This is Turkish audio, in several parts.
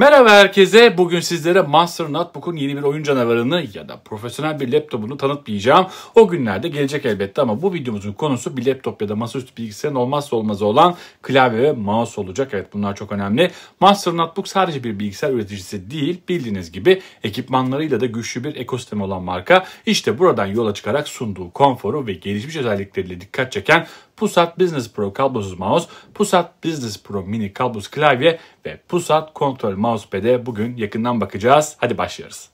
Merhaba herkese. Bugün sizlere Master Notebook'un yeni bir oyun canavarını ya da profesyonel bir laptopunu tanıtmayacağım. O günlerde gelecek elbette ama bu videomuzun konusu bir laptop ya da masaüstü bilgisayarın olmazsa olmazı olan klavye ve mouse olacak. Evet bunlar çok önemli. Master Notebook sadece bir bilgisayar üreticisi değil. Bildiğiniz gibi ekipmanlarıyla da güçlü bir ekosistem olan marka. İşte buradan yola çıkarak sunduğu konforu ve gelişmiş özellikleriyle dikkat çeken Pusat Business Pro kablosuz mouse, Pusat Business Pro mini kablosuz klavye ve Pusat Kontrol Mousepad'e bugün yakından bakacağız. Hadi başlıyoruz.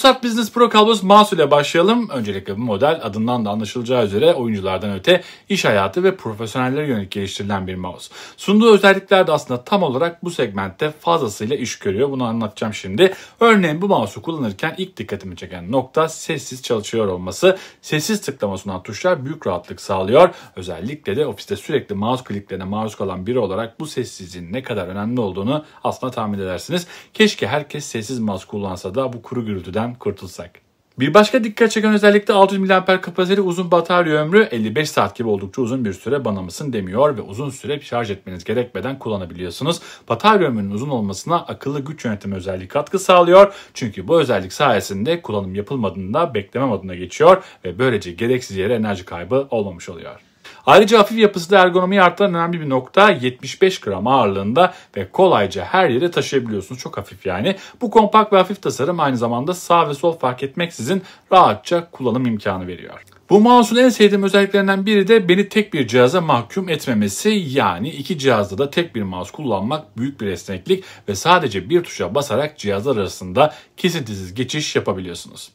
Pusat Business Pro kablosuz mouse ile başlayalım. Öncelikle bu model adından da anlaşılacağı üzere oyunculardan öte iş hayatı ve profesyonellere yönelik geliştirilen bir mouse. Sunduğu özellikler de aslında tam olarak bu segmentte fazlasıyla iş görüyor. Bunu anlatacağım şimdi. Örneğin bu mouse'u kullanırken ilk dikkatimi çeken nokta sessiz çalışıyor olması. Sessiz tıklama sunan tuşlar büyük rahatlık sağlıyor. Özellikle de ofiste sürekli mouse kliklerine maruz kalan biri olarak bu sessizliğin ne kadar önemli olduğunu aslında tahmin edersiniz. Keşke herkes sessiz mouse kullansa da bu kuru gürültüden kurtulsak. Bir başka dikkat çeken özellik de 600 mAh kapasiteli uzun batarya ömrü 55 saat gibi oldukça uzun bir süre bana mısın demiyor ve uzun süre şarj etmeniz gerekmeden kullanabiliyorsunuz. Batarya ömrünün uzun olmasına akıllı güç yönetimi özelliği katkı sağlıyor. Çünkü bu özellik sayesinde kullanım yapılmadığında bekleme moduna geçiyor ve böylece gereksiz yere enerji kaybı olmamış oluyor. Ayrıca hafif yapısı da ergonomiyi arttıran önemli bir nokta 75 gram ağırlığında ve kolayca her yere taşıyabiliyorsunuz. Çok hafif yani. Bu kompakt ve hafif tasarım aynı zamanda sağ ve sol fark etmeksizin rahatça kullanım imkanı veriyor. Bu mouse'un en sevdiğim özelliklerinden biri de beni tek bir cihaza mahkum etmemesi. Yani iki cihazda da tek bir mouse kullanmak büyük bir esneklik ve sadece bir tuşa basarak cihazlar arasında kesintisiz geçiş yapabiliyorsunuz.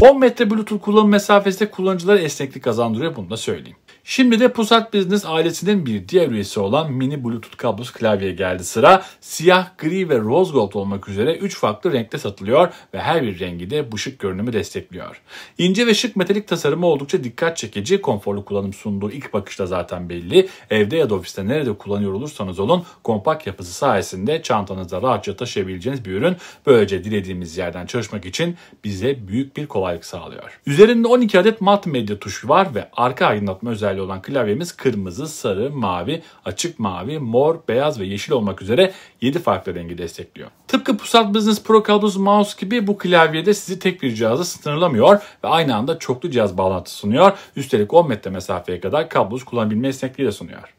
10 metre Bluetooth kullanım mesafesi de kullanıcılara esneklik kazandırıyor bunu da söyleyeyim. Şimdi de Pusat Business ailesinin bir diğer üyesi olan mini Bluetooth kablosuz klavyeye geldi sıra. Siyah, gri ve rose gold olmak üzere 3 farklı renkte satılıyor ve her bir rengi de bu şık görünümü destekliyor. İnce ve şık metalik tasarımı oldukça dikkat çekici, konforlu kullanım sunduğu ilk bakışta zaten belli. Evde ya da ofiste nerede kullanıyor olursanız olun kompakt yapısı sayesinde çantanızda rahatça taşıyabileceğiniz bir ürün. Böylece dilediğimiz yerden çalışmak için bize büyük bir kolaylık sağlıyor. Üzerinde 12 adet multimedya tuşu var ve arka aydınlatma özelliği özelliği olan klavyemiz kırmızı, sarı, mavi, açık mavi, mor, beyaz ve yeşil olmak üzere 7 farklı rengi destekliyor. Tıpkı Pusat Business Pro kablosuz mouse gibi bu klavyede sizi tek bir cihaza sınırlamıyor ve aynı anda çoklu cihaz bağlantısı sunuyor. Üstelik 10 metre mesafeye kadar kablosuz kullanabilme esnekliği de sunuyor.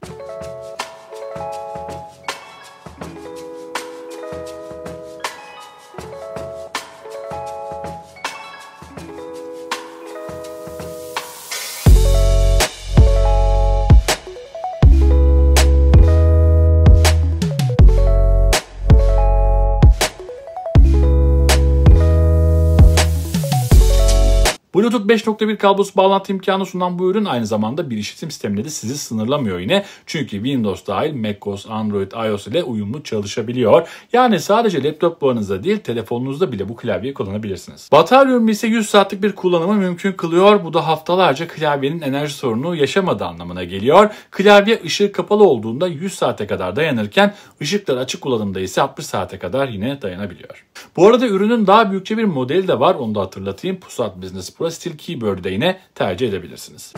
Bluetooth 5.1 kablosuz bağlantı imkanı sunan bu ürün aynı zamanda bir işletim sisteminde de sizi sınırlamıyor yine. Çünkü Windows dahil macOS, Android, iOS ile uyumlu çalışabiliyor. Yani sadece laptoplarınızda değil telefonunuzda bile bu klavyeyi kullanabilirsiniz. Batarya ömrü ise 100 saatlik bir kullanımı mümkün kılıyor. Bu da haftalarca klavyenin enerji sorunu yaşamadığı anlamına geliyor. Klavye ışığı kapalı olduğunda 100 saate kadar dayanırken ışıklar açık kullanımda ise 60 saate kadar yine dayanabiliyor. Bu arada ürünün daha büyükçe bir modeli de var. Onu da hatırlatayım. Pusat Business Keyboard'ı da yine tercih edebilirsiniz.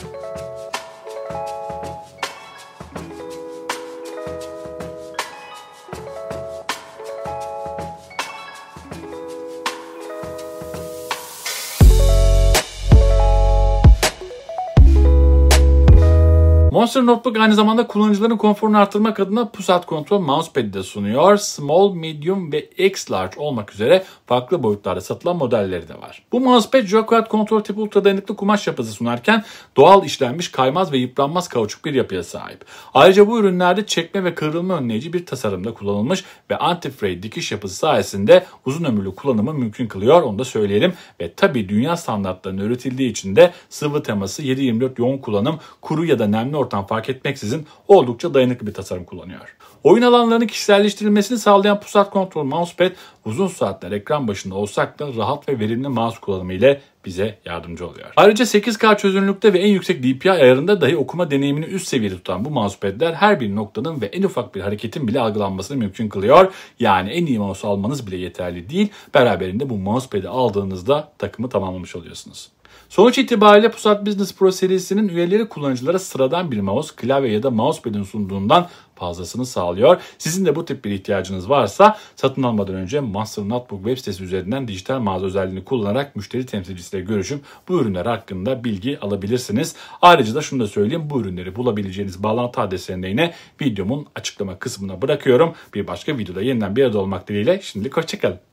Monster Notebook aynı zamanda kullanıcıların konforunu artırmak adına pusat kontrol mousepad'i de sunuyor. Small, medium ve X-large olmak üzere farklı boyutlarda satılan modelleri de var. Bu mousepad Jacquard kontrol tipi ultra dayanıklı kumaş yapısı sunarken doğal işlenmiş kaymaz ve yıpranmaz kauçuk bir yapıya sahip. Ayrıca bu ürünlerde çekme ve kırılma önleyici bir tasarımda kullanılmış ve anti-fray dikiş yapısı sayesinde uzun ömürlü kullanımı mümkün kılıyor onu da söyleyelim. Ve tabi dünya standartlarının üretildiği için de sıvı teması 7-24 yoğun kullanım, kuru ya da nemli ortam fark etmeksizin oldukça dayanıklı bir tasarım kullanıyor. Oyun alanlarının kişiselleştirilmesini sağlayan Pusat Control Mousepad uzun saatler ekran başında olsak da rahat ve verimli mouse kullanımı ile bize yardımcı oluyor. Ayrıca 8K çözünürlükte ve en yüksek DPI ayarında dahi okuma deneyimini üst seviyede tutan bu mousepad'ler her bir noktanın ve en ufak bir hareketin bile algılanmasını mümkün kılıyor. Yani en iyi mouse almanız bile yeterli değil. Beraberinde bu mousepad'i aldığınızda takımı tamamlamış oluyorsunuz. Sonuç itibariyle Pusat Business Pro serisinin üyeleri kullanıcılara sıradan bir mouse, klavye ya da mousepad'in sunduğundan fazlasını sağlıyor. Sizin de bu tip bir ihtiyacınız varsa satın almadan önce Master Notebook web sitesi üzerinden dijital mağaza özelliğini kullanarak müşteri temsilcisiyle görüşüp bu ürünler hakkında bilgi alabilirsiniz. Ayrıca da şunu da söyleyeyim bu ürünleri bulabileceğiniz bağlantı adreslerini yine videomun açıklama kısmına bırakıyorum. Bir başka videoda yeniden bir arada olmak dileğiyle şimdilik hoşçakalın.